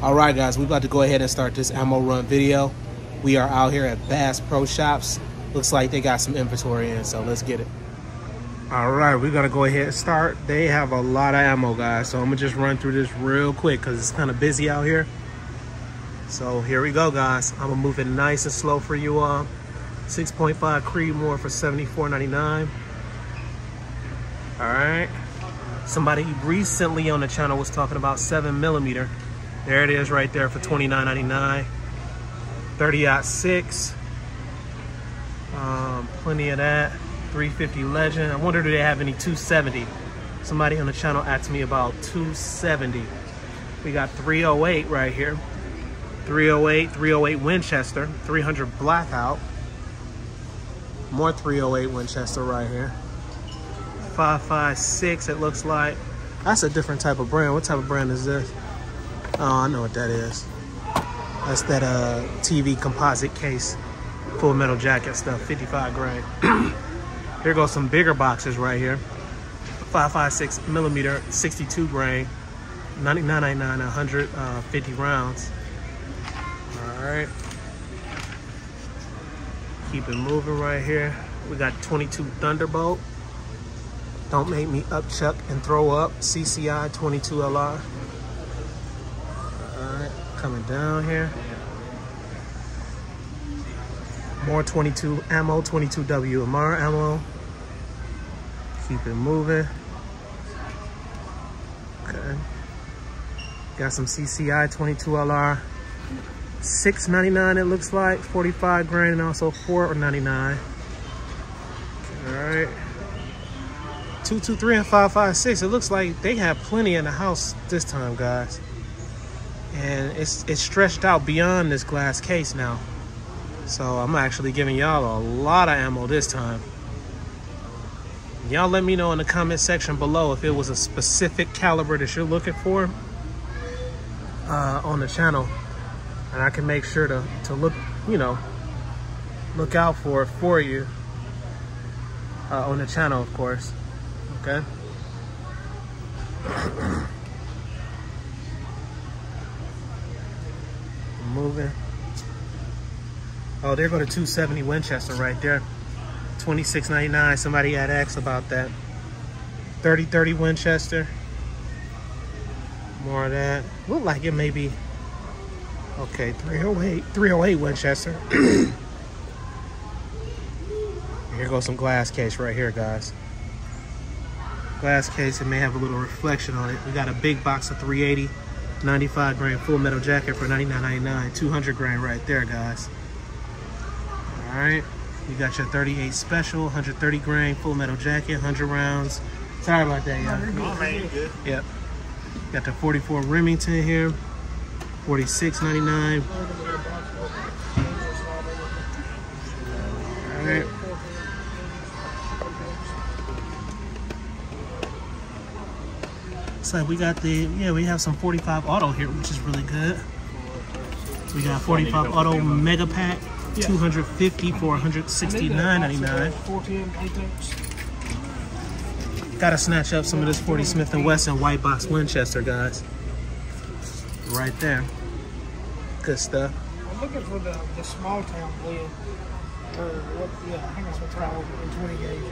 All right, guys, we're about to go ahead and start this ammo run video. We are out here at Bass Pro Shops. Looks like they got some inventory in, so let's get it. All right, we're gonna go ahead and start. They have a lot of ammo, guys, so I'm gonna just run through this real quick because it's kind of busy out here. So here we go, guys. I'm gonna move it nice and slow for you all. 6.5 Creedmoor for $74.99. All right. Somebody recently on the channel was talking about seven millimeter. There it is right there for $29.99. 30 six. Um, plenty of that. 350 Legend. I wonder do they have any 270? Somebody on the channel asked me about 270. We got 308 right here. 308, 308 Winchester, 300 Blackout. More 308 Winchester right here. 556 it looks like. That's a different type of brand. What type of brand is this? Oh, I know what that is. That's that uh, TV composite case, full metal jacket stuff, 55 grain. here goes some bigger boxes right here. 556 millimeter, 62 grain, 99.99, 150 rounds. All right. Keep it moving right here. We got 22 Thunderbolt. Don't make me upchuck and throw up. CCI 22 LR. Alright, coming down here. More 22 ammo, 22 WMR ammo. Keep it moving. Okay. Got some CCI 22 LR. 6.99 it looks like, 45 grand and also 4.99. All right. 223 and 556. It looks like they have plenty in the house this time, guys. And it's it's stretched out beyond this glass case now. So I'm actually giving y'all a lot of ammo this time. Y'all let me know in the comment section below if it was a specific caliber that you're looking for uh, on the channel. And I can make sure to, to look, you know, look out for it for you uh, on the channel, of course. Okay. Moving. Oh, there go to 270 Winchester right there. 26.99. Somebody had asked about that. 3030 Winchester. More of that. Look like it may be. Okay, 308. 308 Winchester. here goes some glass case right here, guys glass case. It may have a little reflection on it. We got a big box of 380, 95 grain full metal jacket for 99.99, 200 grain right there, guys. All right, you got your 38 special, 130 grain full metal jacket, 100 rounds. Sorry about that, y'all. Yep. Got the 44 Remington here, 46.99. All right. So we got the, yeah, we have some 45 auto here, which is really good. We got 45 auto mega pack, 250 for 169.99. Gotta snatch up some of this 40 Smith & Wesson white box Winchester, guys. Right there. Good stuff. I'm looking for the, the small town blend. Or what, yeah, I think that's what's called in 20 gauge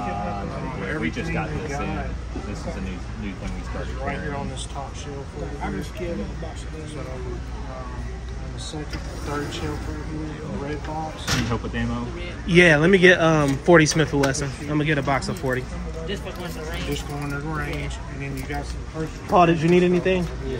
Uh, we just got this in. This is a new new thing we started Right here on this top shelf. I just give it a box of this. Um, and the second, third shelf right here, the red box. Can you help with ammo? Yeah, let me get um 40 Smith & Wesson. I'm gonna get a box of 40. Just going to the range, and then you got some personal. Paul, did you need anything? Yeah.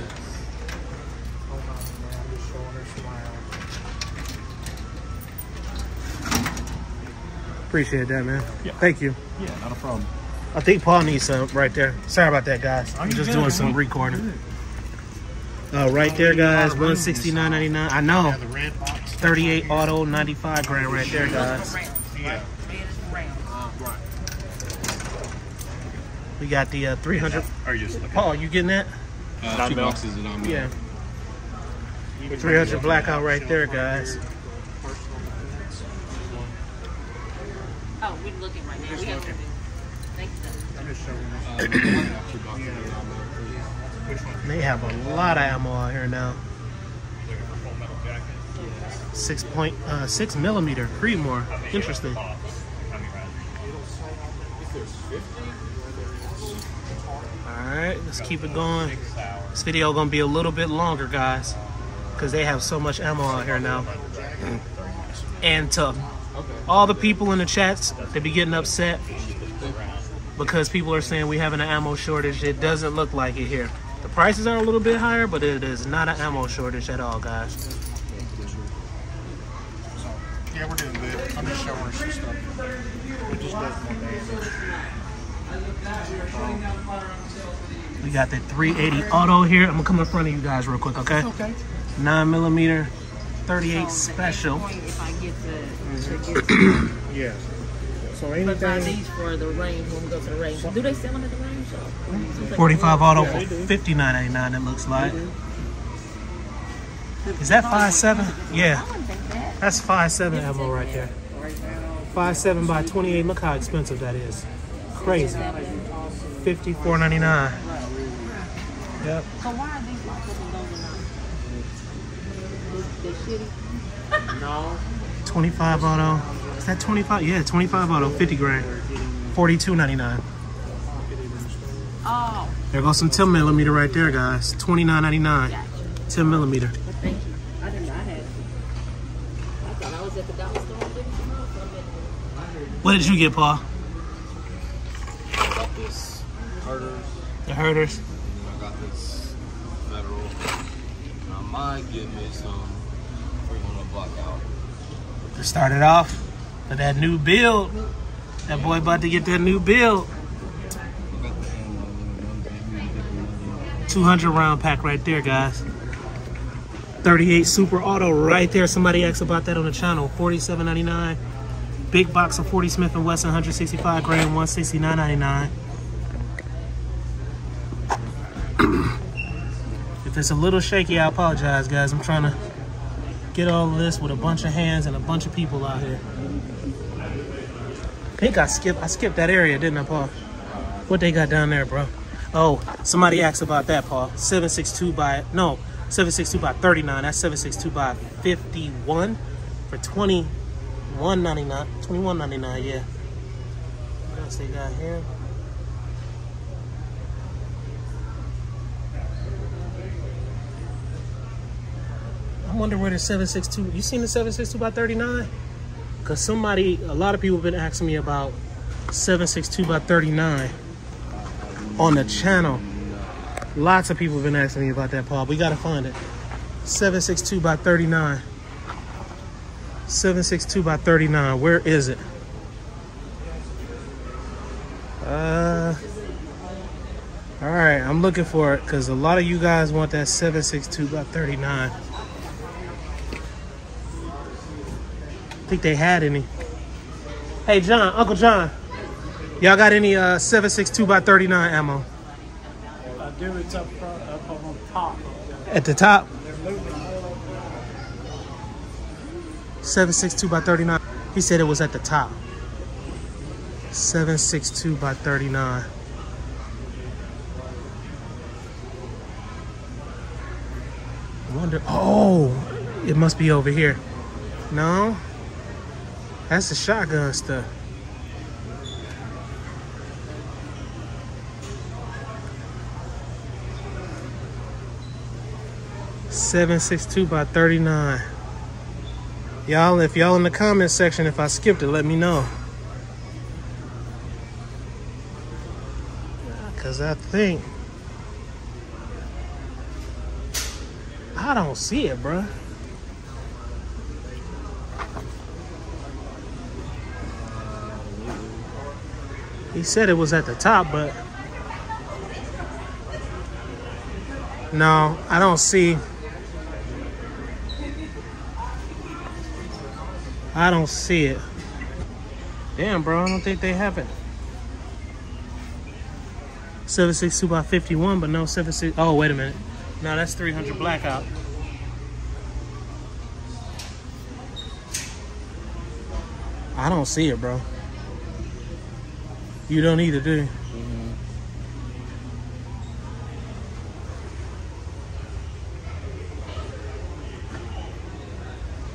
Appreciate that, man. Yeah. Thank you. Yeah, not a problem. I think Paul needs some right there. Sorry about that, guys. I'm just good, doing some recording. Uh, right there, guys. 169.99. I know. Yeah, the red box. 38 auto, 95 grand right there, guys. We got the uh, 300. Are you just Paul, you getting that? uh, two milk. boxes that I'm Yeah. 300 blackout right there, guys. Oh, we're looking right now. We got to Thank you. uh, two boxes that I'm They have a lot of ammo out here now. Six point uh, six millimeter Creedmoor. Interesting. All right, let's keep it going. This video gonna be a little bit longer, guys, because they have so much ammo out here now. And to all the people in the chats, they be getting upset because people are saying we having an ammo shortage. It doesn't look like it here. The prices are a little bit higher, but it is not an ammo shortage at all, guys. So, yeah, we're doing good. I'm just showing her some stuff. It just more damage. We got the 380 auto here. I'm gonna come in front of you guys real quick, okay? Okay. Nine millimeter, 38 special. If I get the, to get Yeah. So but buy these for the range when we go to the range. Do they sell them at the range? Or? 45 auto Yeah, for they do. 59.99. It looks like. Is that five seven? Yeah, that's five seven ammo right there. Five seven by 28. Look how expensive that is. Crazy. 54.99. Yep. So why are these like those and those? They, they shitty. no. 25 auto. Is that 25? Yeah, 25 auto. 50 grand. 42.99. Oh, There goes some 10 millimeter right there, guys. 29.99. gotcha. 10 millimeter. Well, thank you. I didn't know I. I thought I was at the dollar store picking some up. so I What did you get, Paul? I got this Herter's, The Herter's. and I got this federal. And I might get me some To start it off with that new build. That boy about to get that new build. I got the ammo, one baby, one 200 round pack right there, guys. 38 Super Auto right there. Somebody asked about that on the channel. 47.99. Big box of 40 Smith & Wesson 165 gram, 169.99. if it's a little shaky, I apologize, guys. I'm trying to get all of this with a bunch of hands and a bunch of people out here. I think I skipped I skipped that area, didn't I, Paul? What they got down there, bro? Oh, somebody asked about that, Paul. 762 by no, 762 by 39. That's 762 by 51 for 21.99. 21.99, yeah. What else they got here? I wonder where the 762. You seen the 762 by 39? Cause somebody, a lot of people have been asking me about 762 by 39 on the channel. Lots of people have been asking me about that, Paul. We gotta find it. 762 by 39. 762 by 39. Where is it? Uh. All right, I'm looking for it because a lot of you guys want that 762 by 39. Think they had any. Hey, John, Uncle John, y'all got any uh 762 by 39 ammo I do. It's up front, up on top. at the top? 762 by 39. He said it was at the top. 762 by 39. I wonder. Oh, it must be over here. No, that's the shotgun stuff. Seven six two by thirty nine. Y'all, if y'all in the comment section, if I skipped it, let me know. Cause I think I don't see it, bruh. He said it was at the top, but no, I don't see. I don't see it. Damn, bro, I don't think they have it. 762 by 51, but no 76. Oh, wait a minute. No, that's 300 blackout. I don't see it, bro. You don't either, do.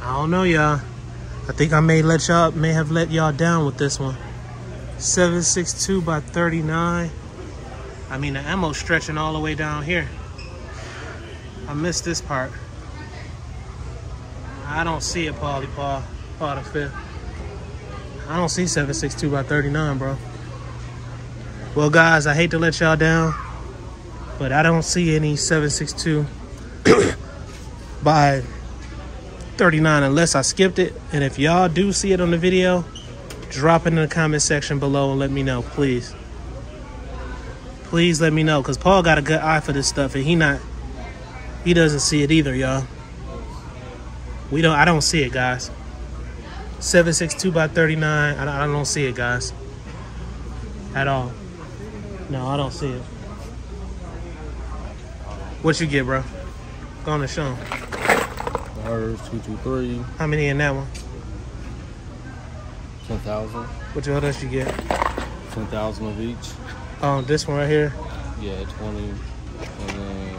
I don't know, y'all. I think I may let y'all, may have let y'all down with this one. 762 by 39. I mean, the ammo stretching all the way down here. I missed this part. I don't see it, Polly Paul, Paul the Fifth. I don't see 762 by 39, bro. Well, guys, I hate to let y'all down, but I don't see any 762 by 39 unless I skipped it. And if y'all do see it on the video, drop it in the comment section below and let me know, please. Please let me know, because Paul got a good eye for this stuff, and he not, he doesn't see it either, y'all. We don't, I don't see it, guys. 762 by 39, I don't, I don't see it, guys. At all. No, I don't see it. What you get, bro? Go on and show 'em. Hers, 223, How many in that one? 10,000. What else you get? 10,000 of each. Oh, this one right here. Yeah, 20. And then.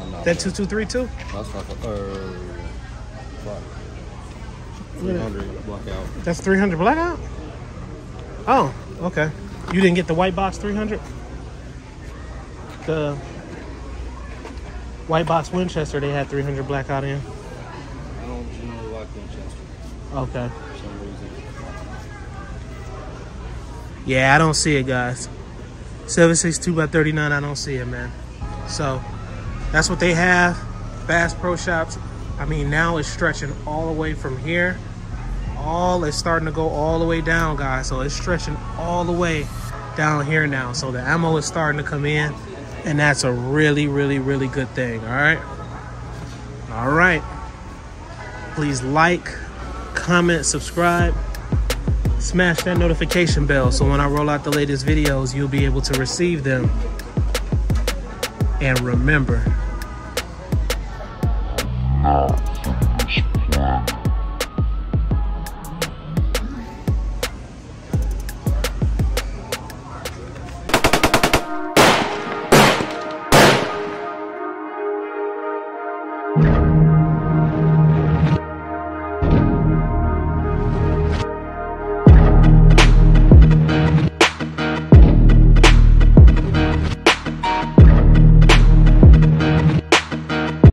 I'm not That 2232? That's like a. Uh, what? 300 blackout. That's 300 blackout? Oh, okay. You didn't get the white box 300? The white box Winchester they had 300 blackout in. I don't generally like Winchester Okay. for some reason. Yeah, I don't see it, guys. 762 by 39, I don't see it, man. So that's what they have. Bass Pro Shops. I mean, now it's stretching all the way from here. All it's starting to go all the way down, guys. So it's stretching all the way down here now. So the ammo is starting to come in, and that's a really, really, really good thing. All right. All right. Please like, comment, subscribe smash that notification bell so when I roll out the latest videos, you'll be able to receive them. And remember,